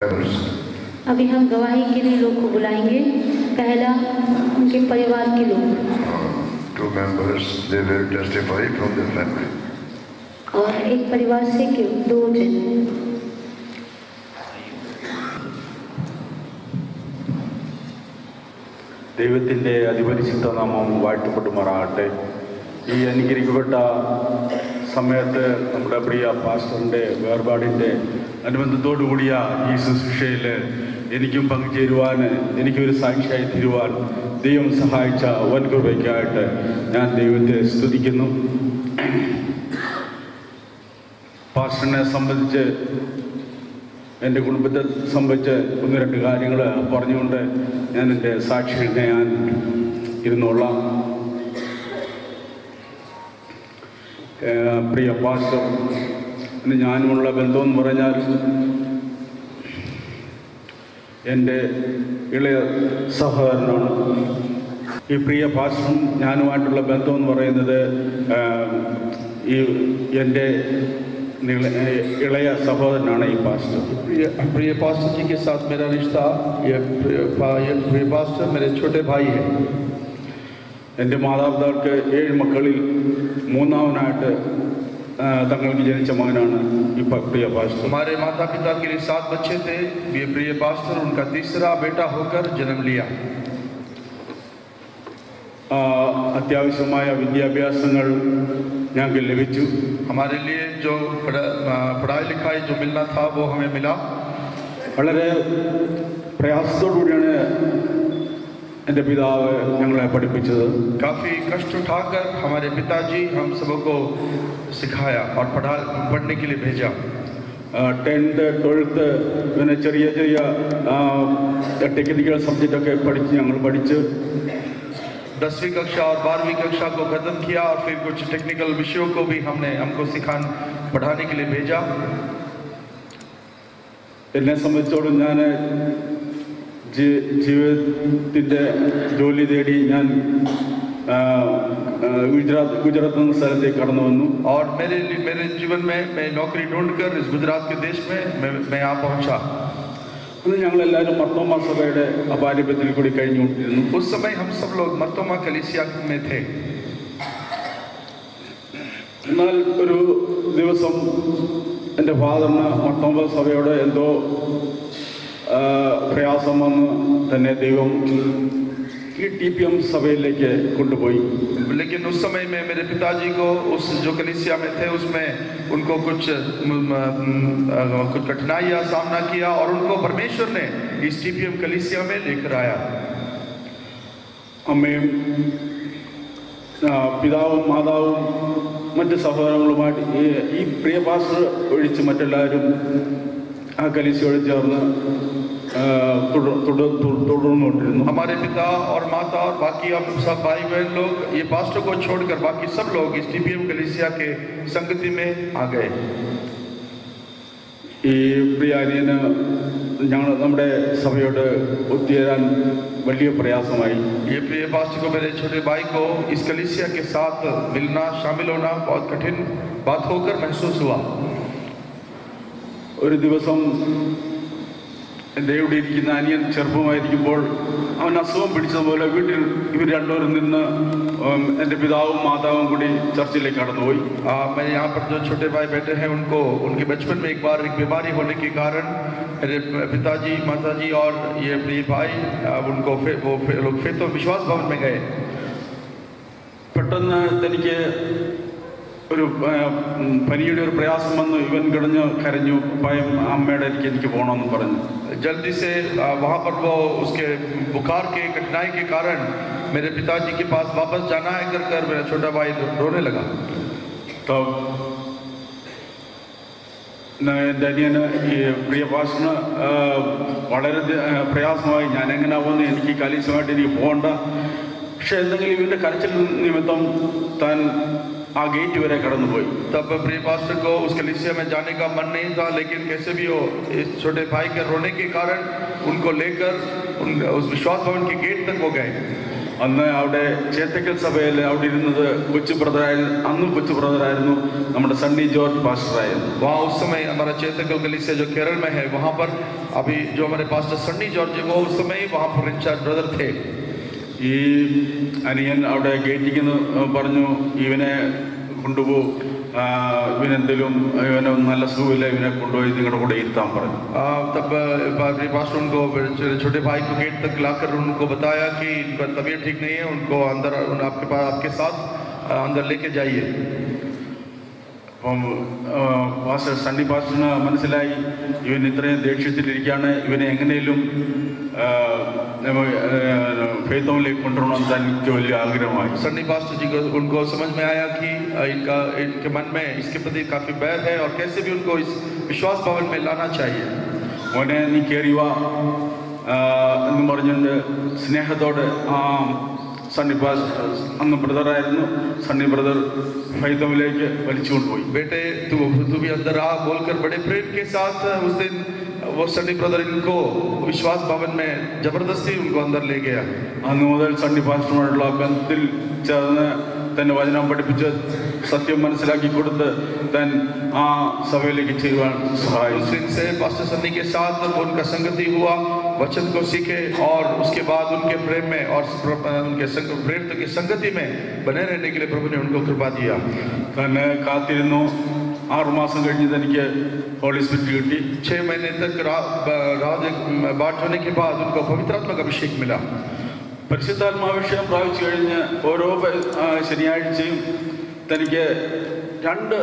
members. अभी हम गवाही के लिए लोग को बुलाएंगे पहला उनके परिवार के लोग Uh, two members, they will testify from their family. और एक परिवार से क्यों दो जन ദൈവത്തിൻ്റെ അതിപരിശുദ്ധ നാമം വാഴ്ത്തപ്പെടുമാറാകട്ടെ ഈ അനുഗ്രഹിക്കപ്പെട്ട സമയത്ത് നമ്മുടെ പ്രിയ പാസ്റ്ററിന്റെ വേർപാടിന്റെ അനുബന്ധത്തോടു കൂടിയ ഈ ശുശ്രൂഷയിൽ എനിക്കും പങ്കുചേരുവാൻ എനിക്കൊരു സാക്ഷിയായി തീരുവാൻ ദൈവം സഹായിച്ച വൻകൃപയ്ക്കായിട്ട് ഞാൻ ദൈവത്തെ സ്തുതിക്കുന്നു. പാസ്റ്ററിനെ സംബന്ധിച്ച് എന്റെ കുടുംബത്തെ സംബന്ധിച്ച് ഒന്ന് രണ്ട് കാര്യങ്ങൾ പറഞ്ഞുകൊണ്ട് ഞാൻ എന്റെ സാക്ഷികളെ ഞാൻ ഇരുന്നോളാം. പ്രിയ പാസ്റ്റർ ഇന്ന് ഞാനുമുള്ള ബന്ധമെന്ന് പറഞ്ഞാൽ എൻ്റെ ഇളയ സഹോദരനാണ് ഈ പ്രിയ പാസ്റ്ററും ഞാനുമായിട്ടുള്ള ബന്ധമെന്ന് പറയുന്നത് ഏഹ് ഈ എൻ്റെ നിള- ഇളയ സഹോദരനാണ് ഈ പാസ്റ്റർ प्रिय प्रिय पास्टर जी के साथ मेरा रिश्ता ये प्रिय पा- ये प्रिय पास्टर मेरे छोटे भाई हैं എൻ്റെ മാതാപിതാക്കൾക്ക് ഏഴ് മക്കളിൽ മൂന്നാമനായിട്ട് ആ, തങ്ങൾക്ക് ജനിച്ച മകനാണ് ഈ പ- പ്രിയ പാസ്റ്റർ हमारे माता पिता के लिए सात बच्चे थे ये प्रिय पास्टर उनका तीसरा बेटा होकर जन्म लिया ആ, അത്യാവശ്യമായ വിദ്യാഭ്യാസങ്ങൾ ഞങ്ങൾക്ക് ലഭിച്ചു हमारे लिए जो पढ़ा- आ, पढ़ाई लिखाई जो मिलना था वो हमें मिला വളരെ പ്രയാസത്തോടു കൂടിയാണ് എൻ്റെ പിതാവ് ഞങ്ങളെ പഠിപ്പിച്ചത് काफ़ी कष्ट उठाकर हमारे पिताजी हम सबको सिखाया और पढ़ा पढ़ने के लिए भेजा ടെൻത്ത് ട്വൽത്ത് പിന്നെ ചെറിയ ചെറിയ ടെക്നിക്കൽ സബ്ജക്റ്റൊക്കെ പഠിച്ച് ഞങ്ങൾ പഠിച്ച് दसवीं कक्षा और बारहवीं कक्षा को खत्म किया और फिर कुछ टेक्निकल विषयों को भी हमने हमको सिखान पढ़ाने के लिए भेजा എന്നെ സംബന്ധിച്ചോളം ഞാൻ ജീ- ജീവിതത്തിൻ്റെ ജോലി തേടി ഞാൻ ആ, ആ, ഗുജറാത്ത് ഗുജറാത്ത് എന്ന സ്ഥലത്തേക്ക് കടന്നു വന്നു और मेरे लिए मेरे जीवन में मैं नौकरी ढूंढकर इस गुजरात के देश में मैं मैं यहाँ पहुँचा അന്ന് ഞങ്ങളെല്ലാവരും മർത്തോമ സഭയുടെ അപാരൂപ്യത്തിൽ കൂടി കഴിഞ്ഞുകൊണ്ടിരുന്നു उस समय हम सब लोग मर्तोमा कलिसिया में थे എന്നാൽ ഒരു ദിവസം എൻ്റെ ഫാദറിന് മർത്തോമ സഭയോട് എന്തോ ആ, പ്രയാസം വന്ന് തന്നെ ദൈവം ഈ ടി പി എം സഭയിലേക്ക് കൊണ്ടുപോയി लेकिन उस समय में मेरे पिताजी को उस जो कलिसिया में थे उसमें उनको कुछ म, म, म, कुछ कठिनाइयाँ सामना किया और उनको परमेश्वर ने इस टीपीएम कलिसिया में लेकर आया അമ്മയും ആ, പിതാവും മാതാവും മറ്റ് സഹോദരങ്ങളുമായിട്ട് ഈ ഈ പ്രിയ പാസ്റ്റർ ഒഴിച്ച് മറ്റെല്ലാവരും ആ കലിസിയോട് ചേർന്ന് ആ, തുടർ തുടർ- തുടർ- തുടർന്നുകൊണ്ടിരുന്നു हमारे पिता और माता और बाकी हम सब भाई बहन लोग ये पास्टर को छोड़कर बाकी सब लोग इस टीपीएम कलिसिया के संगति में आ गए ഈ പ്രിയ അനിയന് ഞങ്ങൾ നമ്മുടെ സഭയോട് ഒത്തുചേരാൻ വലിയ പ്രയാസമായി ये प्रिय पास्टर को मेरे छोटे भाई को इस कलिसिया के साथ मिलना शामिल होना बहुत कठिन बात होकर महसूस हुआ ഒരു ദിവസം എൻ്റെ ഇവിടെ ഇരിക്കുന്ന അനിയൻ ചെറുപ്പമായിരിക്കുമ്പോൾ അവൻ അസുഖം പിടിച്ചതുപോലെ വീട്ടിൽ ഇവർ രണ്ടുപേരും നിന്ന് ഉം, എൻ്റെ പിതാവും മാതാവും കൂടി ചർച്ചിലേക്ക് കടന്നുപോയി आ, मेरे यहाँ पर जो छोटे भाई बैठे हैं उनको उनके बचपन में एक बार एक बीमारी होने के कारण मेरे पिताजी माताजी और ये प्रिय भाई आ, उनको फे, वो फे, लोग फिर तो विश्वास भवन में गए പെട്ടെന്ന് തനിക്ക് पनिया प्रयास इवन कि जल्दी से वहाँ पर वो उसके बुखार के कठिनाई के कारण मेरे पिताजी के पास वापस जाना है कर कर मेरा छोटा भाई रोने लगा तब प्रिय भाष वाले प्रयास यालीस पे इवें करचल निमित्त ആ ഗേറ്റ് വരെ കടന്നുപോയി तब प्रिय पास्टर को उस कलिसिया में जाने का मन नहीं था लेकिन कैसे भी हो इस छोटे भाई के रोने के कारण उनको लेकर उन उस विश्वास भवन के गेट तक वो गए അന്ന് അവിടെ ചേത്തക്കൽ സഭയിൽ അവിടെ ഇരുന്നത് കൊച്ചു ബ്രദറായിരുന്നു അന്നും കൊച്ചു ബ്രദറായിരുന്നു നമ്മുടെ സണ്ണി ജോർജ് പാസ്റ്ററായിരുന്നു वहाँ उस समय हमारा चेतकल कलीसिया जो केरल में है वहाँ पर अभी जो हमारे पास्टर सन्नी जॉर्ज है, वो उस समय वहाँ पर इंचार्ज ब्रदर थे ഈ അനിയൻ അവിടെ ഗേറ്റിക്ക് പറഞ്ഞു ഇവനെ കൊണ്ടുപോ ആ, ഇവനെന്തെങ്കിലും ഇവനെ നല്ല സുഖമില്ല ഇവനെ കൊണ്ടുപോയി നിങ്ങളുടെ കൂടെ ഇരുത്താൻ പറഞ്ഞു आ, तब आ, अपने पास्टर उनको छो- छोटे भाई को गेट तक लाकर उनको बताया कि इनका तबीयत ठीक नहीं है उनको अंदर उन- आपके पास आपके साथ आ, अंदर लेके जाइए അപ്പം ആ, പാസ്റ്റർ സണ്ണി പാസ്റ്ററിന് മനസ്സിലായി ഇവൻ ഇത്രയും ദേഷ്യത്തിലിരിക്കുകയാണ് ഇവനെ എങ്ങനെയും ഫെയ്ത്തോമിലേക്ക് കൊണ്ടുവരണമെന്ന് തനിക്ക് വലിയ ആഗ്രഹമായി सन्नी पास्टर जी को उनको समझ में आया कि आ, इनका इनके मन में इसके प्रति काफी बैर है और कैसे भी उनको इस विश्वास भवन में लाना चाहिए മോനെ നീ കയറി വാ ആ, എന്ന് പറഞ്ഞുകൊണ്ട് സ്നേഹത്തോടെ ആ സണ്ണി പാസ് അന്ന് ബ്രദറായിരുന്നു സണ്ണി ബ്രദർ ഫൈതമിലേക്ക് വലിച്ചുകൊണ്ടുപോയി बेटे तू तू भी अंदर आ बोलकर बड़े प्रेम के साथ उस दिन वो सन्नी ब्रदर इनको विश्वास भवन में जबरदस्ती उनको अंदर ले गया അന്ന് മുതൽ സണ്ണി പാസ്റ്ററുമായിട്ടുള്ള ബന്ധത്തിൽ ചേർന്ന് തന്നെ വചനം പഠിപ്പിച്ച് സത്യം മനസ്സിലാക്കി കൊടുത്ത് താൻ ആ സഭയിലേക്ക് ചെയ്യുവാൻ उस സഹായിച്ചു दिन से पास्टर सन्नी के साथ उनका संगति हुआ वचन को सीखे और उसके बाद उनके प्रेम में और उनके संग प्रेम की संगति में बने रहने के लिए प्रभु ने उनको कृपा दिया തന്നെ കാത്തിരുന്നു ആറുമാസം കഴിഞ്ഞ് തനിക്ക് ഹോളി സ്പിരിറ്റ് കിട്ടി छह महीने तक रा- ब- राज बाट होने के बाद उनको पवित्रात्मक अभिषेक मिला പരിശുദ്ധാത്മാഭിഷേകം പ്രാപിച്ചു കഴിഞ്ഞ് ഓരോ പ- ആ, ശനിയാഴ്ചയും തനിക്ക് രണ്ട്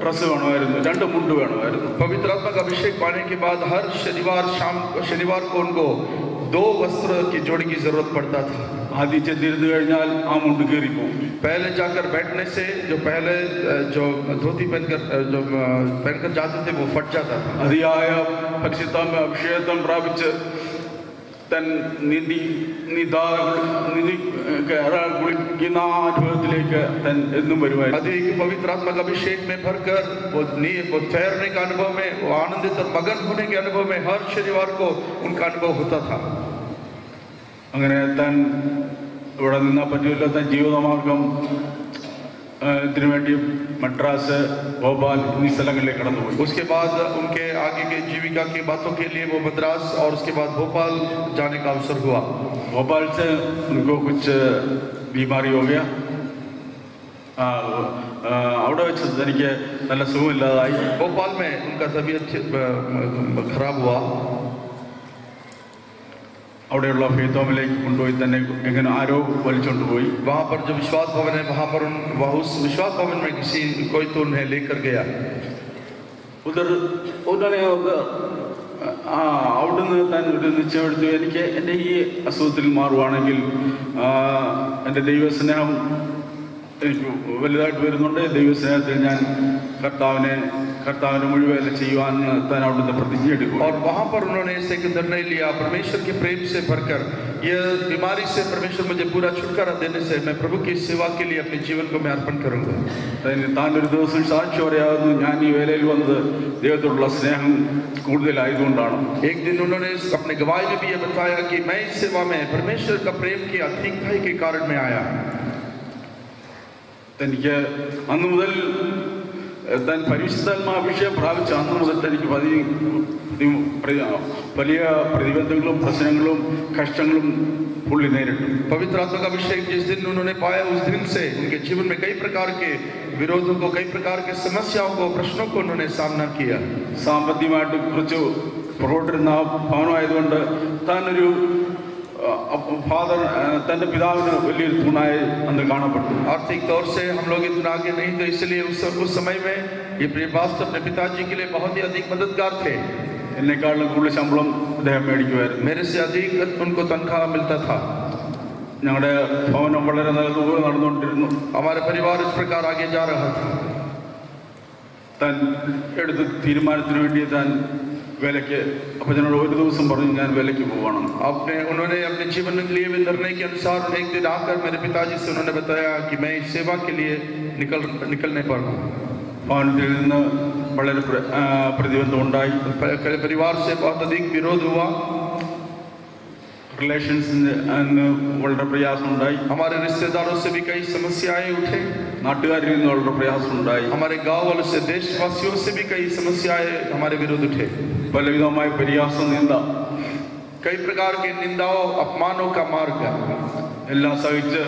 ഡ്രസ്സ് വേണമായിരുന്നു രണ്ട് മുണ്ട് വേണമായിരുന്നു पवित्रात्मक अभिषेक पाने के बाद हर शनिवार शाम शनिवार को उनको दो वस्त्र की जोड़ी की जरूरत पड़ता था ആദ്യം ചെന്നിരുന്നു കഴിഞ്ഞാൽ ആ മുണ്ട് കീറിപ്പോവും पहले जाकर बैठने से जो पहले अ, जो धोती पहनकर अ, जो अ, पहनकर जाते थे वो फट जाता था അതിയായ പരിശുദ്ധാത്മ അഭിഷേകം പ്രാപിച്ച് തൻ നിധി നിതാ നിധി കയറാൻ കുളിക്കുന്ന ആ അനുഭവത്തിലേക്ക് തൻ എന്നും വരുമായിരുന്നു अधिक पवित्रात्मक अभिषेक में भरकर वो नी वो ठहरने का अनुभव में वो आनंदित और मगन होने के अनुभव में हर शनिवार को उनका अनुभव होता था അങ്ങനെ താൻ ഇവിടെ നിന്നാൽ പറ്റില്ല താൻ ജീവിതമാർഗം ആ, ഇതിനു വേണ്ടി മദ്രാസ് ഭോപ്പാൽ എന്നീ സ്ഥലങ്ങളിലേക്ക് കടന്നുപോയി उसके बाद उनके आगे के जीविका की बातों के लिए वो मद्रास और उसके बाद भोपाल जाने का अवसर हुआ भोपाल से उनको कुछ बीमारी हो गया अवड़ वे ना सुखमी भोपाल में उनका सभी अच्छे खराब हुआ अवड़ फेतोमिले आरोप वलचि वहाँ पर जो विश्वास भवन है वहाँ पर उस विश्वास भवन में किसी कोई तो उन्हें लेकर गया उधर उन्होंने ആ അവിടുന്ന് താൻ ഒരു നിശ്ചയമെടുത്തു എനിക്ക് എന്റെ ഈ അസുഖത്തിൽ മാറുവാണെങ്കിൽ എന്റെ ദൈവസ്നേഹം എനിക്ക് വലുതായിട്ട് വരുന്നുണ്ട്. ദൈവസ്നേഹത്തിൽ ഞാൻ കർത്താവിനെ കർത്താവിനെ മുഴുവൻ ചെയ്യുവാൻ താൻ അവിടുന്ന് പ്രതിജ്ഞ എടുക്കും और वहां पर उन्होंने ऐसे एक निर्णय लिया परमेश्वर के प्रेम से भरकर यह बीमारी से परमेश्वर मुझे पूरा छुटकारा देने से मैं प्रभु की सेवा के लिए अपने जीवन को मैं अर्पण करूंगा താൻ- താൻ ഒരു ദിവസം സാക്ഷി പറയാവുന്നു ഞാൻ ഈ വേലയിൽ വന്നത് ദൈവത്തോടുള്ള സ്നേഹം കൂടുതലായതുകൊണ്ടാണ് एक दिन उन्होंने अपने गवाही में भी यह बताया कि मैं इस सेवा में परमेश्वर का प्रेम की अधिकता के कारण में आया തനിക്ക് അന്ന് മുതൽ ഏഹ്, താൻ പരിശുദ്ധാത്മാഭിഷേകം പ്രാപിച്ച അന്ന് മുതൽ തനിക്ക് പതി പതി- പ്ര- വലിയ പ്രതിബന്ധങ്ങളും പ്രശ്നങ്ങളും കഷ്ടങ്ങളും പുള്ളി നേരിട്ടു पवित्र आत्मा का अभिषेक जिस दिन उन्होंने पाया उस दिन से उनके जीवन में कई प्रकार के विरोधों को कई प्रकार के समस्याओं को प्रश्नों को उन्होंने सामना किया സാമ്പത്തികമായിട്ട് കുറച്ച് പുറകോട്ടിരുന്ന ഭവനമായതുകൊണ്ട് താനൊരു ഫാദർ തൻ്റെ പിതാവിന് വലിയൊരു തൂണായി അന്ന് കാണപ്പെട്ടു आर्थिक तौर से हम लोग इतना आगे नहीं थे इसलिए उस उस समय में ये प्रिय पास्टर अपने पिताजी के लिए बहुत ही अधिक मददगार थे എന്നെക്കാളും കൂടുതൽ ശമ്പളം അദ്ദേഹം മേടിക്കുമായിരുന്നു मेरे से अधिक उनको तनख्वाह मिलता था ഞങ്ങളുടെ ഭവനം വളരെ നല്ലതുപോലെ നടന്നുകൊണ്ടിരുന്നു हमारे परिवार इस प्रकार आगे जा रहा था താൻ എടുത്ത തീരുമാനത്തിന് വേണ്ടി താൻ വിലയ്ക്ക് അപ്പച്ചനോട് ഒരു ദിവസം പറഞ്ഞു ഞാൻ വിലയ്ക്ക് പോകണം आपने उन्होंने अपने जीवन में लिए हुए निर्णय के अनुसार एक दिन आकर मेरे पिताजी से उन्होंने बताया कि मैं इस सेवा के लिए निकल निकलने पर हूँ ഭവനത്തിൽ നിന്ന് വളരെ പ്ര- ആ, പ്രതിബന്ധം ഉണ്ടായി प- परिवार से बहुत अधिक विरोध हुआ റിലേഷൻസിന് വളരെ പ്രയാസമുണ്ടായി हमारे रिश्तेदारों से भी कई समस्याएं उठे നാട്ടുകാരിൽ നിന്ന് വളരെ പ്രയാസമുണ്ടായി हमारे गांव वालों से देशवासियों से भी कई समस्याएं हमारे विरुद्ध उठे പലവിധമായ പരിഹാസം നിന്ദ कई प्रकार के निंदाओं अपमानों का मार्ग എല്ലാം സഹിച്ച്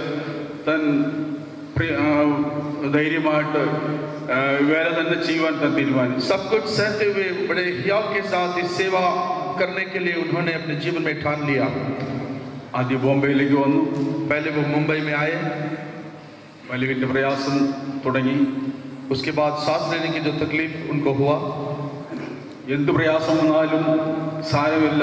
താൻ പ്രിയ- ആ, ധൈര്യമായിട്ട് ആ, വേല തന്നെ ചെയ്യുവാൻ താൻ തീരുമാനിച്ചു सब कुछ सहते हुए बड़े हियाव के साथ इस सेवा करने के लिए उन्होंने अपने जीवन में ठान लिया ആദ്യം ബോംബെയിലേക്ക് വന്നു पहले वो मुंबई में आए വലിയ പ്രയാസം തുടങ്ങി उसके बाद सांस लेने की जो तकलीफ उनको हुआ എന്ത് പ്രയാസം വന്നാലും സാരമില്ല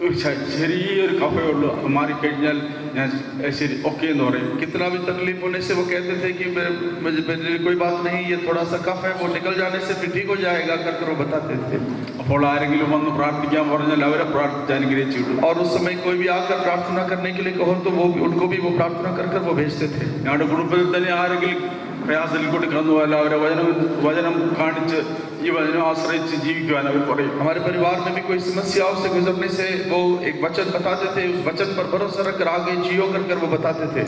ഒരു ശ- ചെറിയൊരു കഫയേ ഉള്ളൂ അത് മാറിക്കഴിഞ്ഞാൽ ഞാൻ "ഏ, ശരി ഓക്കെ എന്ന് പറയും कितना भी तकलीफ होने से वो कहते थे कि मेरे मुझे मेरे लिए कोई बात नहीं ये थोड़ा सा कफ है वो निकल जाने से फिर ठीक हो जाएगा कर कर वो बताते थे അപ്പോൾ ആരെങ്കിലും വന്ന് പ്രാർത്ഥിക്കാൻ പറഞ്ഞാൽ അവരെ പ്രാർത്ഥിച്ച് അനുഗ്രഹിച്ചു വിടും और उस समय कोई भी आकर प्रार्थना करने के लिए कहो तो वो भी उनको भी वो प्रार्थना कर कर वो भेजते थे ഞങ്ങളുടെ കുടുംബത്തിൽ തന്നെ ആരെങ്കിലും പ്രയാസത്തിൽ കൂടി കടന്നു പോയാൽ അവരെ വചനം വചനം കാണിച്ച് ഈ വചനം ആശ്രയിച്ച് ജീവിക്കുവാൻ അവർ പറയും हमारे परिवार में भी कोई समस्याओं से गुजरने से वो एक वचन बताते थे उस वचन पर भरोसा रखकर आगे जियो कर कर वो बताते थे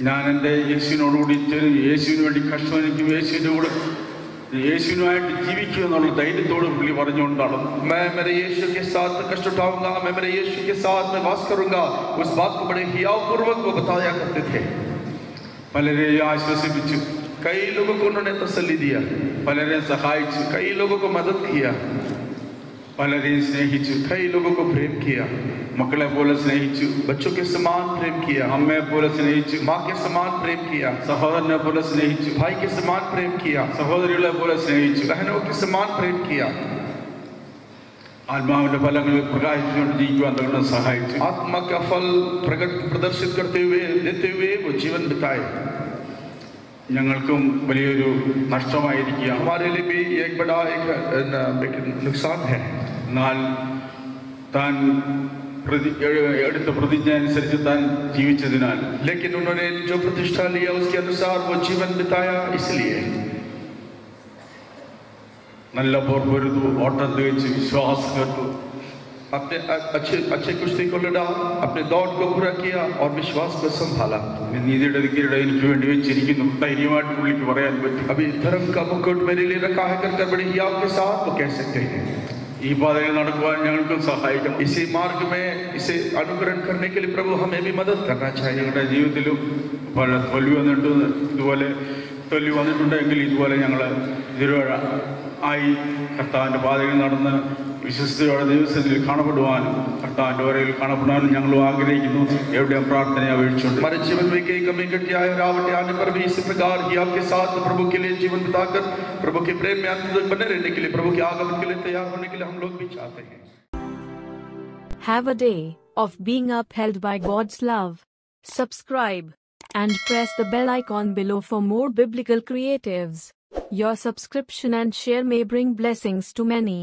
ഞാൻ എൻ്റെ യേശുവിനോടുകൂടി ചെറു യേശുവിന് വേണ്ടി കഷ്ടമനിക്കും യേശുവിൻ്റെ കൂടെ യേശുവിനുമായിട്ട് ജീവിക്കുക എന്നുള്ള ധൈര്യത്തോട് പുള്ളി പറഞ്ഞുകൊണ്ട് നടന്നു मैं मेरे यीशु के साथ कष्ट उठाऊंगा मैं मेरे यीशु के साथ मैं वास करूंगा उस बात को बड़े हियाव पूर्वक वो बताया करते थे പലരെയും ആശ്വസിപ്പിച്ചു कई लोगों को उन्होंने तसल्ली दिया പലരെയും സഹായിച്ചു कई लोगों को मदद किया പലരെയും സ്നേഹിച്ചു कई लोगों को प्रेम किया മക്കളെ പോലെ സ്നേഹിച്ചു बच्चों के समान प्रेम किया അമ്മയെ പോലെ സ്നേഹിച്ചു माँ के समान प्रेम किया സഹോദരനെ പോലെ സ്നേഹിച്ചു भाई के समान प्रेम किया സഹോദരികളെ പോലെ സ്നേഹിച്ചു बहनों के समान प्रेम किया ആത്മാവിന്റെ ഫലങ്ങൾ പ്രകാശിച്ചുകൊണ്ട് ജീവിക്കുവാൻ തങ്ങളെ സഹായിച്ചു आत्मा का फल प्रकट प्रदर्शित करते हुए देते हुए वो जीवन बिताए ഞങ്ങൾക്കും വലിയൊരു നഷ്ടമായിരിക്കുക हमारे लिए भी ये एक बड़ा एक, एक नुकसान है എന്നാൽ താൻ പ്രതി എ- എടുത്ത പ്രതിജ്ഞ അനുസരിച്ച് താൻ ജീവിച്ചതിനാൽ लेकिन उन्होंने जो प्रतिष्ठा लिया उसके अनुसार वो जीवन बिताया इसलिए നല്ല പോർ പൊരുതു ഓട്ടം തികച്ച് വിശ്വാസം കേട്ടു अपने अ- अच्छे अच्छे कुश्ती को लड़ा अपने दौड़ को पूरा किया और विश्वास को संभाला നീതിയുടെ ദിക്കിരിട എനിക്ക് വേണ്ടി വെച്ചിരിക്കുന്നു ധൈര്യമായിട്ട് പുള്ളിക്ക് പറയാൻ പറ്റും अभी धर्म का मुकुट मेरे लिए रखा है कर कर बड़े हियाव के साथ वो कह सकते हैं ഈ പാതയിൽ നടക്കുവാൻ ഞങ്ങൾക്കും സഹായിക്കണം इसी मार्ग में इसे अनुकरण करने के लिए प्रभु हमें भी मदद करना चाहिए ഞങ്ങളുടെ ജീവിതത്തിലും പല തോൽവി വന്നിട്ട് ഇതുപോലെ തോൽവി വന്നിട്ടുണ്ടെങ്കിൽ ഇതുപോലെ ഞങ്ങൾ തിരുവഴ ആയി കർത്താവിൻ്റെ പാതയിൽ നടന്ന് വിശ്വസ്തയോടെ ദിവസത്തിൽ കാണപ്പെടുവാനും കർത്താവിൻ്റെ ഓരയിൽ കാണപ്പെടാനും ഞങ്ങളും ആഗ്രഹിക്കുന്നു എവിടെയും പ്രാർത്ഥനയെ അപേക്ഷിച്ചുകൊണ്ട് हमारे जीवन में कई कमी घटिया है रावट आने पर भी इसी प्रकार ही आपके साथ प्रभु के लिए जीवन बिताकर प्रभु के प्रेम में अंत तक बने रहने के लिए प्रभु के आगमन के लिए तैयार होने के लिए हम लोग भी चाहते हैं Have a day of being upheld by God's love. Subscribe and press the bell icon below for more biblical creatives. Your subscription and share may bring blessings to many.